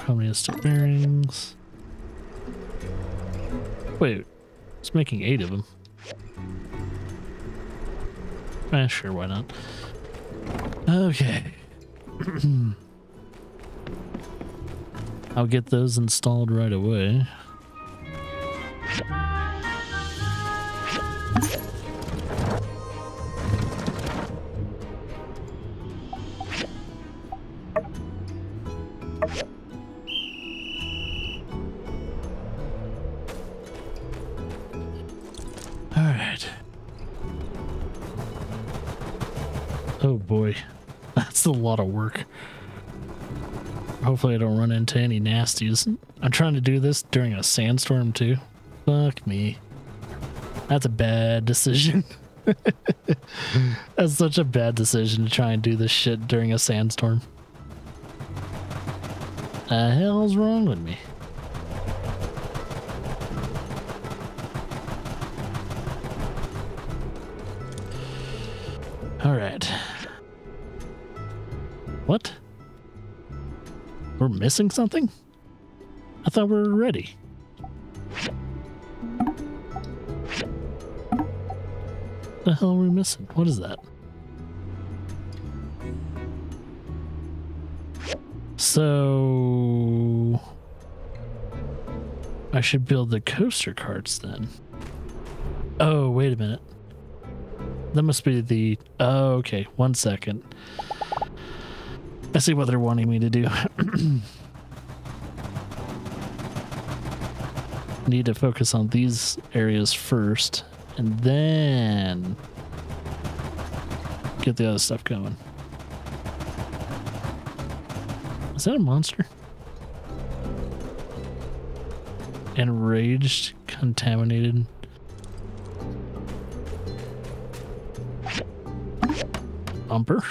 chromium steel bearings. Wait, it's making eight of them. Eh, sure, why not? Okay. I'll get those installed right away. Nasties. I'm trying to do this during a sandstorm too. Fuck me. That's a bad decision. That's such a bad decision to try and do this shit during a sandstorm. The hell's wrong with me? All right. What? We're missing something? I thought we were ready. The hell are we missing? What is that? So I should build the coaster carts then. Oh, wait a minute. That must be the. Oh, okay. One second. I see what they're wanting me to do. Need to focus on these areas first, and then get the other stuff going. Is that a monster? Enraged, contaminated. Bumper.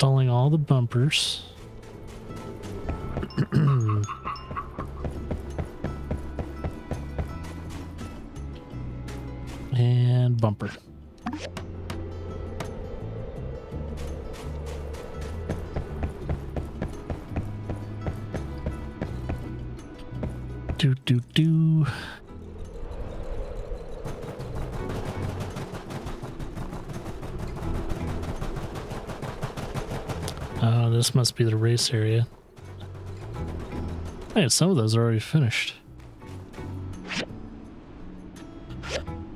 Installing all the bumpers. and bumper. Do do do. This must be the race area. Hey, some of those are already finished.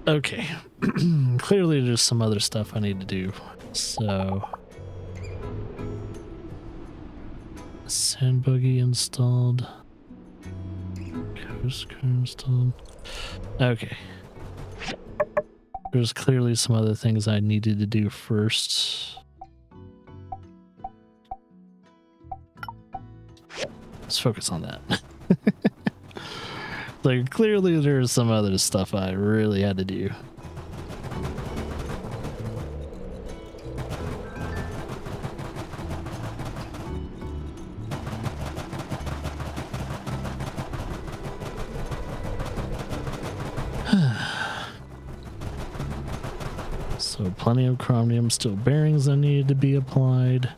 Okay. Clearly there's some other stuff I need to do. So sand buggy installed. Coast car installed. Okay. There's clearly some other things I needed to do first. Focus on that. like clearly there's some other stuff I really had to do. so plenty of chromium steel bearings that needed to be applied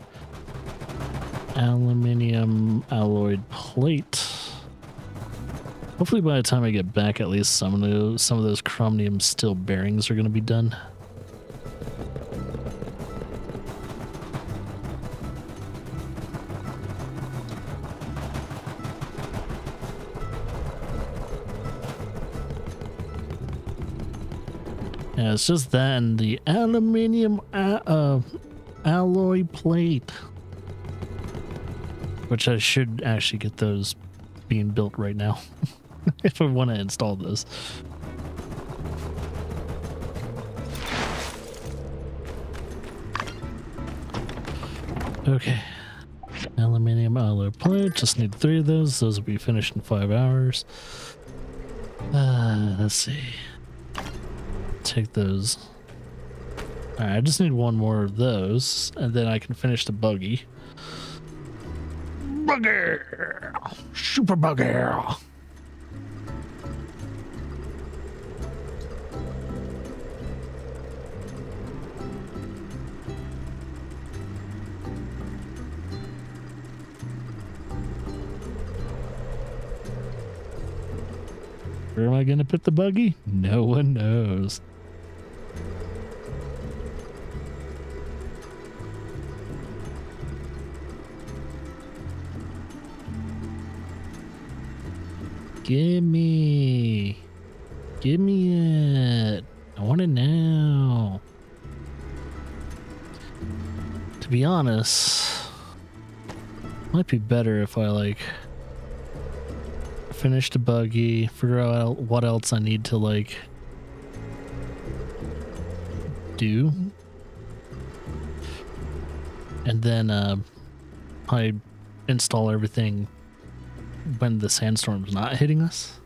aluminium alloyed plate. Hopefully by the time I get back at least some of those some of those chromium steel bearings are going to be done. Yeah, it's just that and the aluminium uh, uh, alloy plate. Which I should actually get those being built right now. if I want to install those. Okay. Aluminium alloy plate. Just need three of those. Those will be finished in five hours. Uh, let's see. take those. Alright, I just need one more of those, and then I can finish the buggy. Super buggy! Where am I going to put the buggy? No one knows. Give me. Give me it. I want it now. To be honest, might be better if I like finish the buggy, figure out what else I need to like do. And then uh, I install everything when the sandstorm's not hitting us.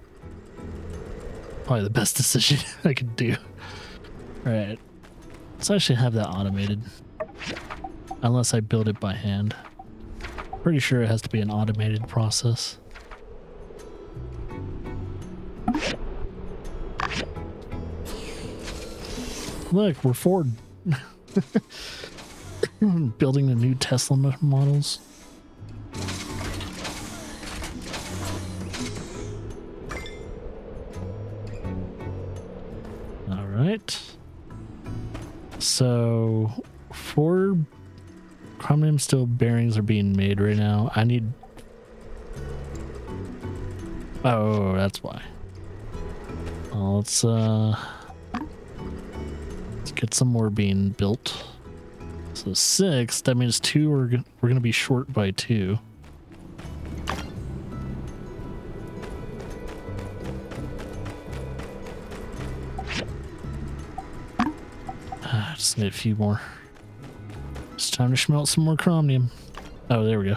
Probably the best decision I could do. Alright. Let's actually have that automated. Unless I build it by hand. Pretty sure it has to be an automated process. Look, we're Ford. Building the new Tesla models. Right. So, four chromium steel bearings are being made right now. I need. Oh, that's why. Well, let's uh. Let's Get some more being built. So six, that means two are we're gonna be short by two. Need a few more. It's time to smelt some more chromium. Oh, there we go.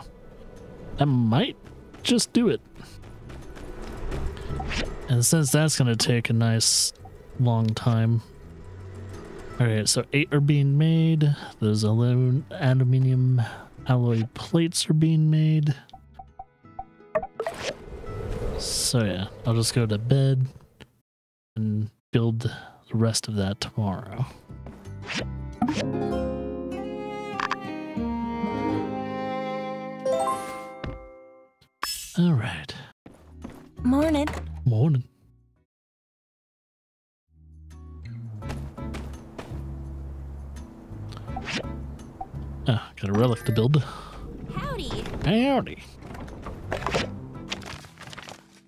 That might just do it. And since that's gonna take a nice long time, Alright, so eight are being made. Those alum aluminium alloy plates are being made. So yeah, I'll just go to bed and build the rest of that tomorrow. All right. Morning. Morning. Oh, got a relic to build. Howdy. Howdy.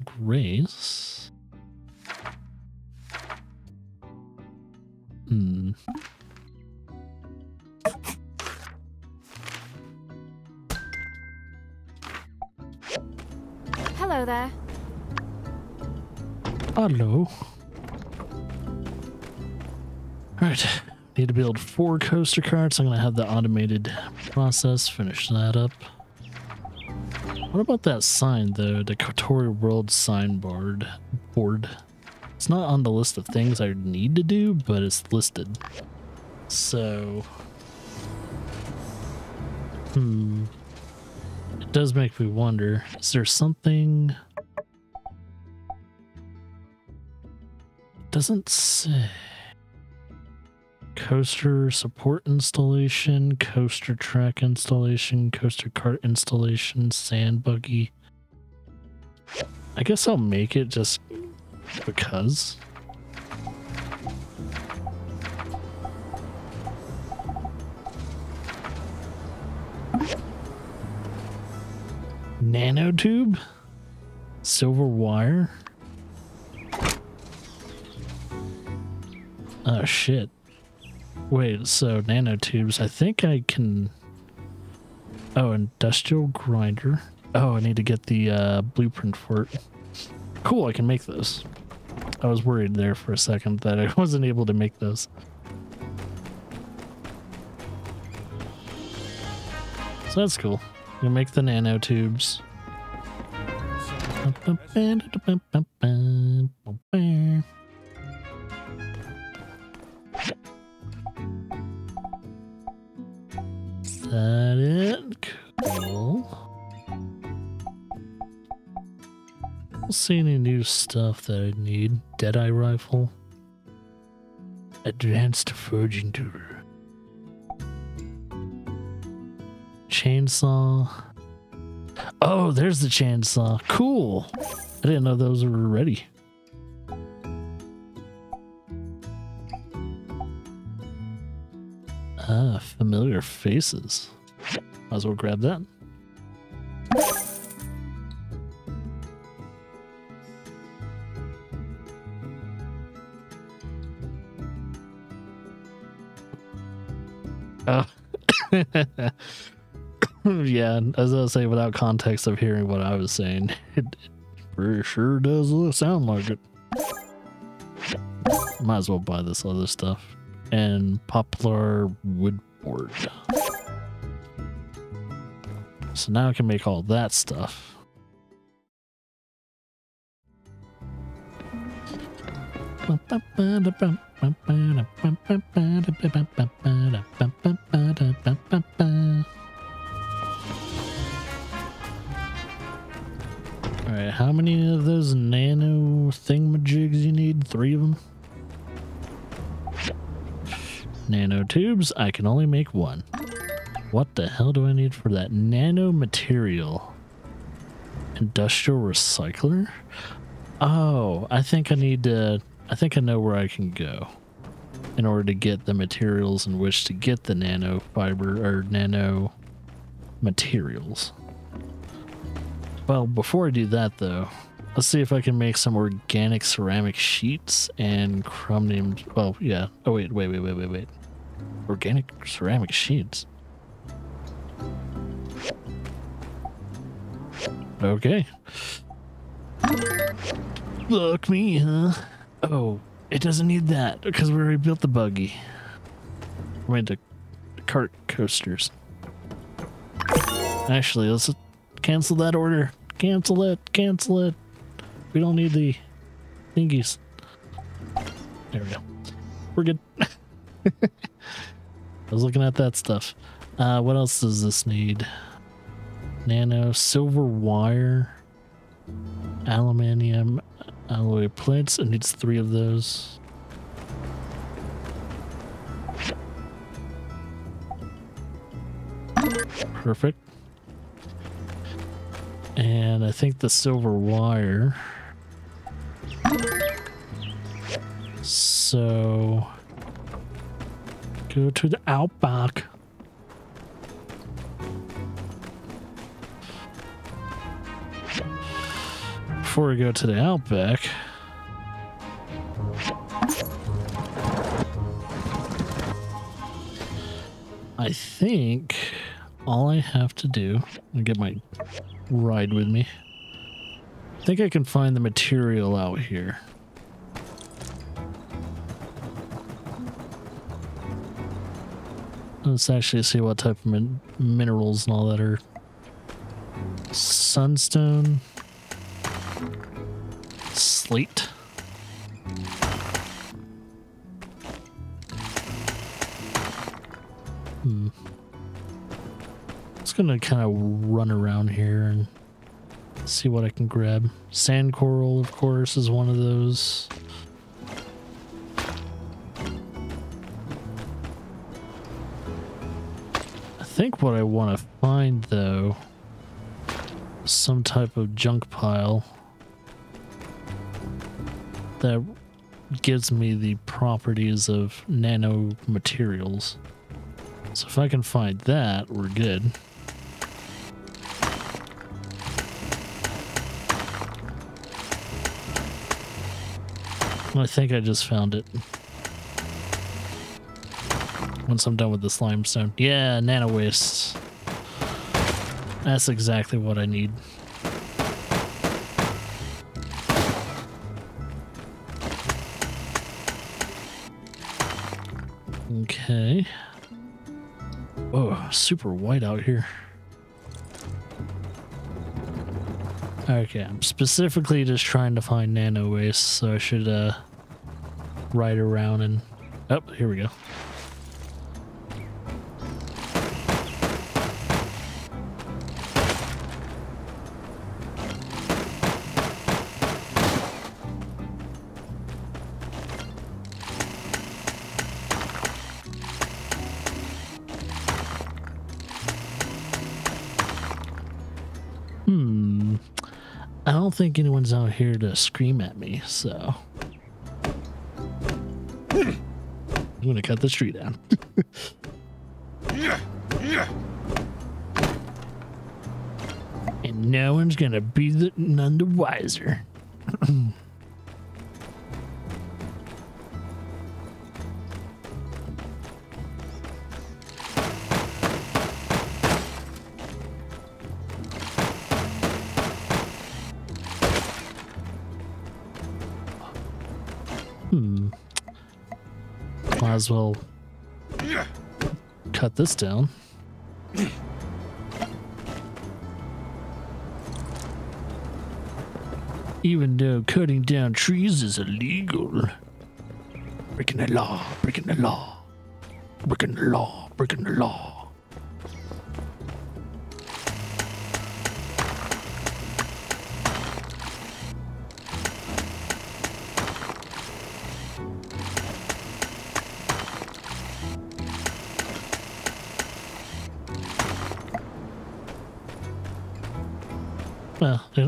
Grace. Hmm. Hello there. Hello. Alright. Need to build four coaster carts. I'm going to have the automated process finish that up. What about that sign, though? The Kotori World signboard board. It's not on the list of things I need to do, but it's listed. So... Hmm. It does make me wonder, is there something... It doesn't say coaster support installation, coaster track installation, coaster cart installation, sand buggy. I guess I'll make it just because. Nanotube? Silver wire? Oh shit. Wait, so nanotubes, I think I can... Oh, industrial grinder. Oh, I need to get the uh, blueprint for it. Cool, I can make those. I was worried there for a second that I wasn't able to make those. So that's cool. We'll make the nanotubes. Is that it? Cool. Don't see any new stuff that I need. Deadeye rifle. Advanced Verging Tour. Chainsaw. Oh, there's the chainsaw. Cool. I didn't know those were ready. Ah, familiar faces. Might as well grab that. Oh. yeah, as I saying, without context of hearing what I was saying, it, it for sure does sound like it. Might as well buy this other stuff. And poplar wood board. So now I can make all that stuff. Alright, how many of those nano thingamajigs you need? Three of them? Nanotubes, I can only make one. What the hell do I need for that? Nano material. Industrial recycler? Oh, I think I need to. I think I know where I can go in order to get the materials in which to get the nano fiber or nano materials. Well, before I do that though, let's see if I can make some organic ceramic sheets and chromium. Well, yeah. Oh wait, wait, wait, wait, wait, wait. Organic ceramic sheets. Okay. Look me, huh? Oh, it doesn't need that because we already built the buggy. We made the cart coasters. Actually, let's cancel that order. Cancel it. Cancel it. We don't need the thingies. There we go. We're good. I was looking at that stuff. Uh, what else does this need? Nano silver wire, aluminium alloy plates. It needs three of those. Perfect. And I think the silver wire. So go to the outback. Before we go to the outback, I think all I have to do, and get my ride with me. I think I can find the material out here. Let's actually see what type of min- minerals and all that are. Sunstone. Slate. Hmm. Just gonna kind of run around here and see what I can grab. Sand coral, of course, is one of those. I think what I want to find, though, is some type of junk pile that gives me the properties of nano materials. So if I can find that, we're good. I think I just found it. Once I'm done with this limestone. Yeah, nano wastes. That's exactly what I need. Okay. Oh, super white out here. Okay, I'm specifically just trying to find nano waste, so I should uh ride around and oh, here we go. Think anyone's out here to scream at me, so. I'm gonna cut this tree down. and no one's gonna be the, none the wiser. Hmm. Might as well cut this down. Even though cutting down trees is illegal. Breaking the law, breaking the law. Breaking the law, breaking the law.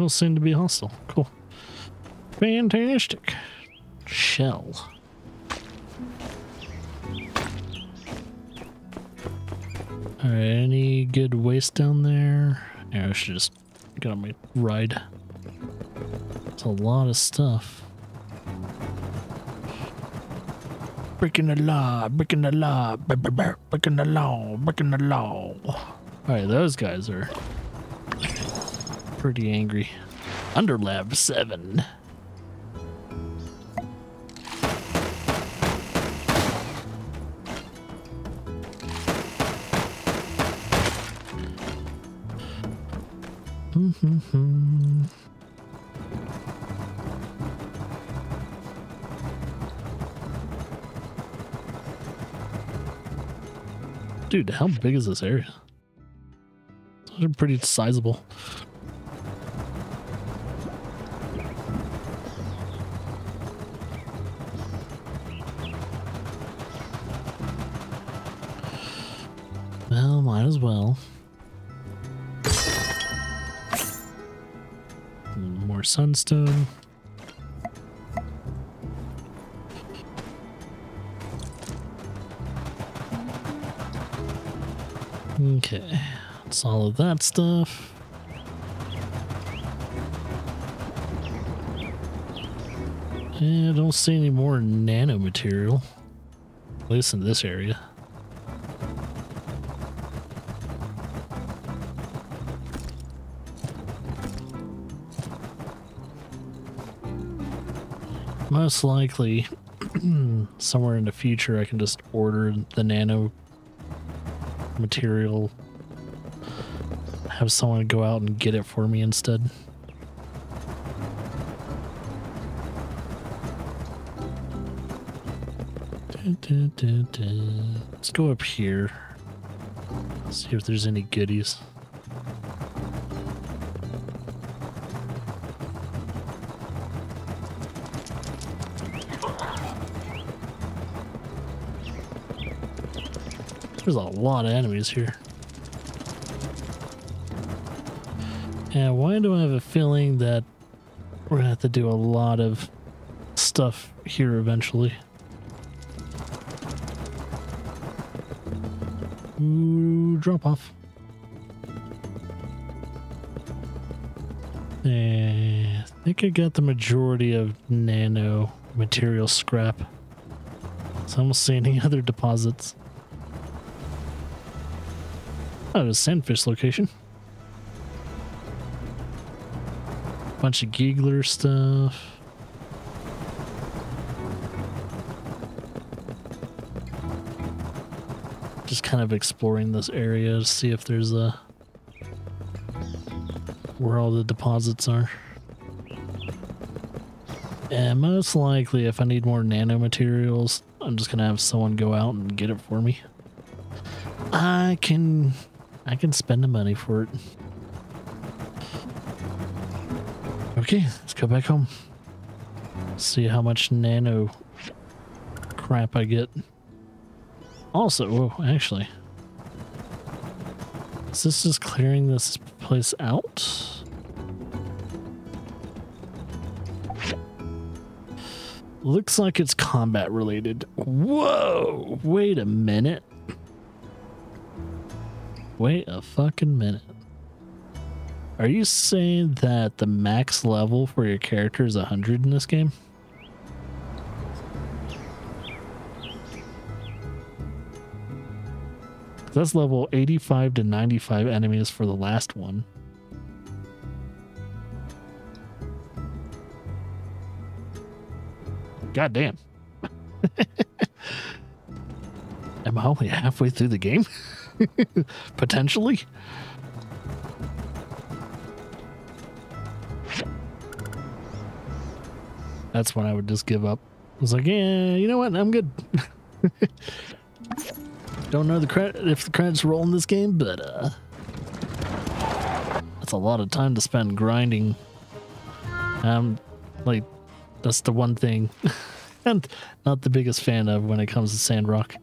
Seem to be hostile. Cool. Fantastic. Shell. Alright, any good waste down there? Yeah, I should just get on my ride. It's a lot of stuff. Breaking the law, breaking the law, breaking the law, breaking the law. Alright, those guys are pretty angry. Under Underlab 7. Dude, how big is this area? They're pretty sizable. Well, might as well. More sunstone. Okay, that's all of that stuff. Yeah, I don't see any more nanomaterial. At least in this area. Most likely, somewhere in the future, I can just order the nano material, have someone go out and get it for me instead. Let's go up here. See if there's any goodies. There's a lot of enemies here. And why do I have a feeling that we're gonna have to do a lot of stuff here eventually? Ooh, drop off. Eh, I think I got the majority of nano material scrap. So I don't see any other deposits. Oh, there's a sandfish location. Bunch of giggler stuff. Just kind of exploring this area to see if there's a where all the deposits are. And most likely, if I need more nanomaterials, I'm just gonna have someone go out and get it for me. I can I can spend the money for it. Okay, let's go back home. See how much nano crap I get. Also, whoa, actually. Is this just clearing this place out? Looks like it's combat related. Whoa! Wait a minute. Wait a fucking minute. Are you saying that the max level for your character is 100 in this game? That's level 85 to 95 enemies for the last one. God damn. Am I only halfway through the game? Potentially? That's when I would just give up. I was like, yeah, you know what? I'm good. Don't know the credit if the credits roll in this game, but uh that's a lot of time to spend grinding. Um like that's the one thing I'm not the biggest fan of when it comes to Sandrock.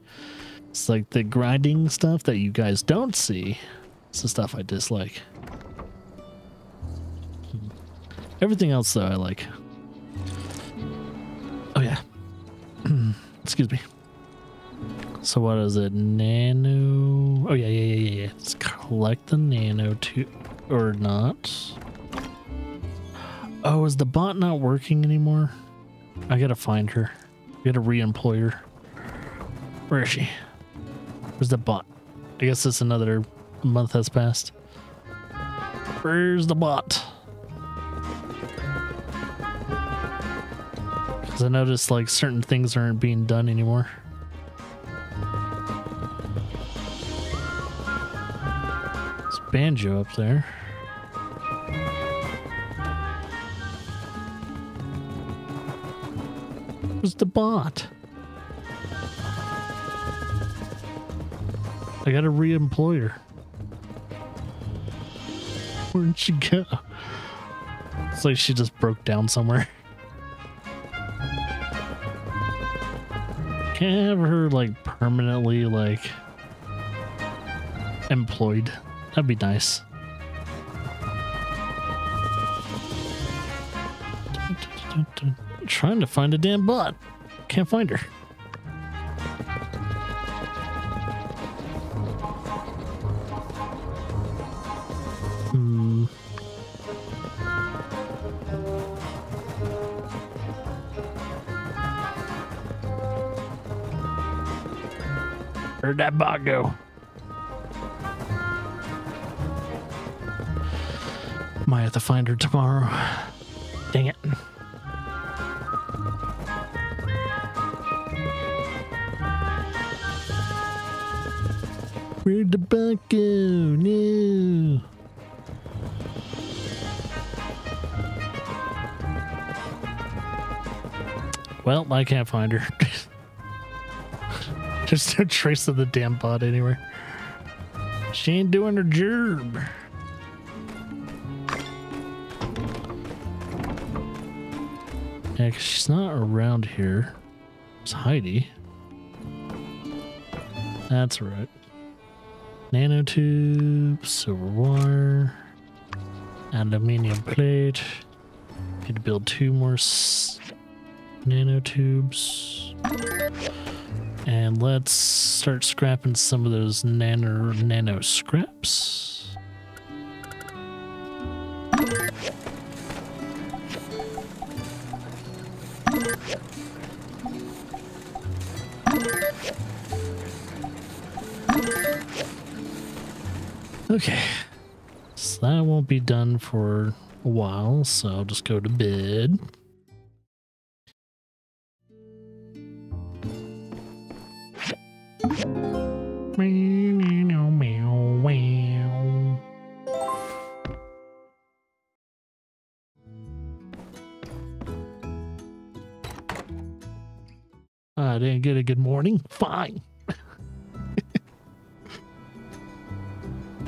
It's like the grinding stuff that you guys don't see. It's the stuff I dislike. Everything else though I like. Oh yeah. Excuse me. So what is it? Nano. Oh yeah, yeah, yeah, yeah. Let's collect the nano to, or not. Oh, is the bot not working anymore? I gotta find her. Gotta re-employ her. Where is she? Where's the bot? I guess it's another month has passed. Where's the bot? Because I noticed like certain things aren't being done anymore. There's Banjo up there. Where's the bot? I gotta re-employ her. Where'd she go? It's like she just broke down somewhere. Can't have her like permanently like employed. That'd be nice. Trying to find a damn bot. Can't find her. That bot go? Might have to find her tomorrow. Dang it. Where'd the bot go? No. Well, I can't find her. There's no trace of the damn bot anywhere. She ain't doing her job. Yeah, 'cause she's not around here. It's Heidi. That's right. Nanotube, silver wire, aluminium plate. Need to build two more nanotubes. And let's start scrapping some of those nano nano scraps. Okay. So that won't be done for a while, so I'll just go to bed. Good morning. Fine.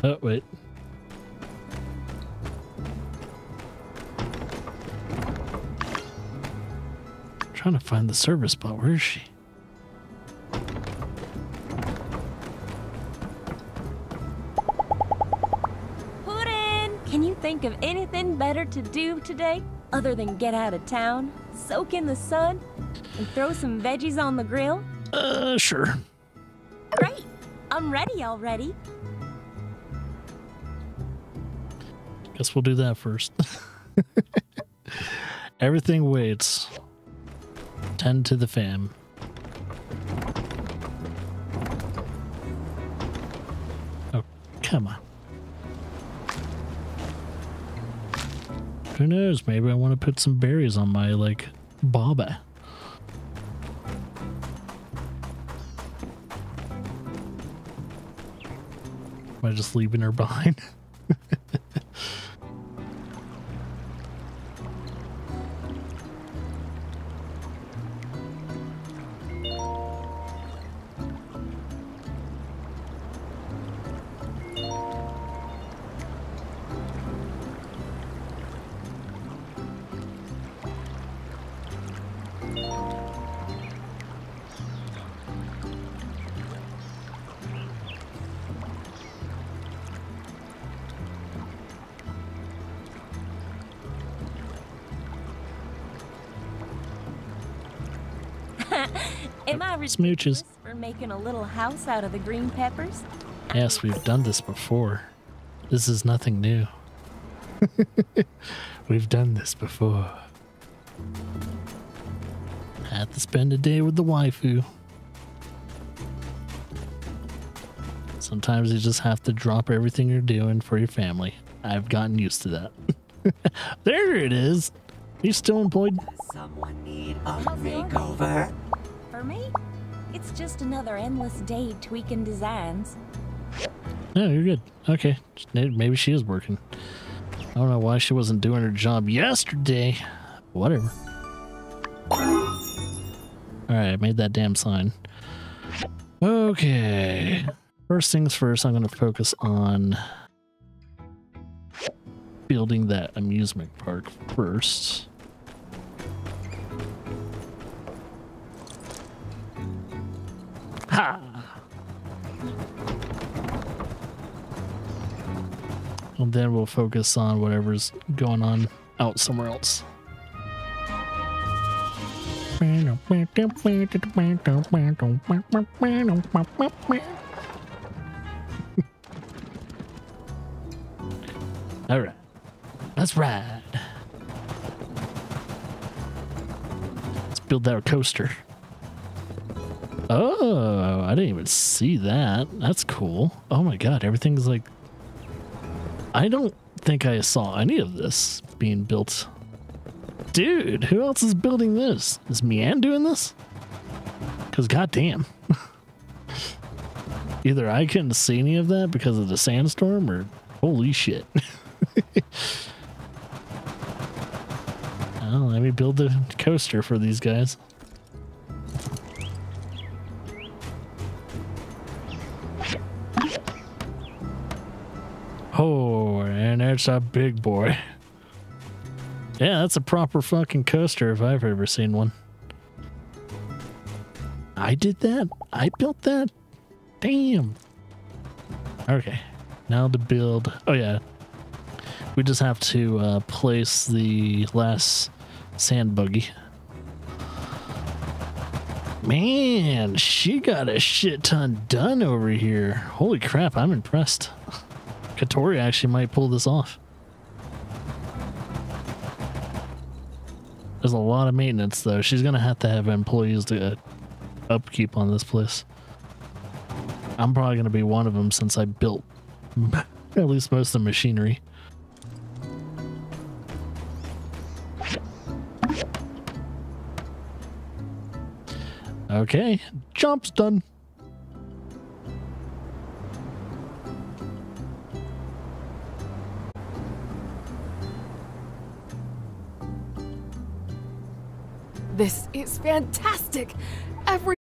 oh, wait. trying to find the service spot. Where is she? Puddin'! Can you think of anything better to do today other than get out of town, soak in the sun, And throw some veggies on the grill? Uh, sure. Great! I'm ready already. Guess we'll do that first. Everything waits. Tend to the fam. Oh, come on. Who knows? Maybe I want to put some berries on my, like, baba. Am just leaving her behind? Am I Smooches. for making a little house out of the green peppers? Yes, we've done this before. This is nothing new. we've done this before. Had to spend a day with the waifu. Sometimes you just have to drop everything you're doing for your family. I've gotten used to that. there it is. You still employed? Someone need a How's it going? makeover? Me, it's just another endless day tweaking designs. No, you're good. Okay. Maybe she is working. I don't know why she wasn't doing her job yesterday. Whatever. Alright, I made that damn sign. Okay. First things first, I'm going to focus on building that amusement park first. And then we'll focus on whatever's going on out somewhere else. All right, let's ride. Let's build our coaster. Oh, I didn't even see that. That's cool. Oh my god, everything's like I don't think I saw any of this being built. Dude, who else is building this? Is Mi-an doing this? Because goddamn. Either I couldn't see any of that because of the sandstorm or holy shit. well, let me build the coaster for these guys. It's a big boy. Yeah, that's a proper fucking coaster if I've ever seen one. I did that? I built that? Damn. Okay, now to build. Oh, yeah. We just have to uh, place the last sand buggy. Man, she got a shit ton done over here. Holy crap, I'm impressed. Katori actually might pull this off. There's a lot of maintenance though. She's gonna have to have employees to uh, upkeep on this place. I'm probably gonna be one of them since I built at least most of the machinery. Okay, job's done. This is fantastic!